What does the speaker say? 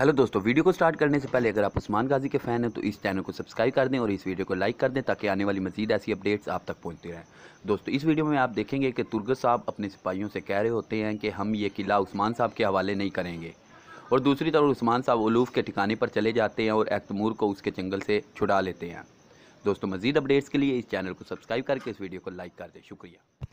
Hello दोस्तों, video को start करने से पहले अगर आप उस्मान गाजी के फ़ैन हैं तो इस चैनल को सब्सक्राइब कर दें और इस वीडियो को लाइक कर दें ताकि आने वाली मजीद ऐसी अपडेट्स आप तक पहुँचती रहें। दोस्तों, इस वीडियो में आप देखेंगे कि तुर्गत साहब अपने सिपाहियों से कह रहे होते हैं कि हम ये किला उस्मान साहब के हवाले नहीं करेंगे। और दूसरी तरफ़ उस्मान साहब उलूफ़ के ठिकाने पर चले जाते हैं और एतमूर को उसके जंगल से छुड़ा लेते हैं। दोस्तों, मजीद अपडेट्स के लिए इस चैनल को सब्सक्राइब करके इस वीडियो को लाइक कर दें। शुक्रिया।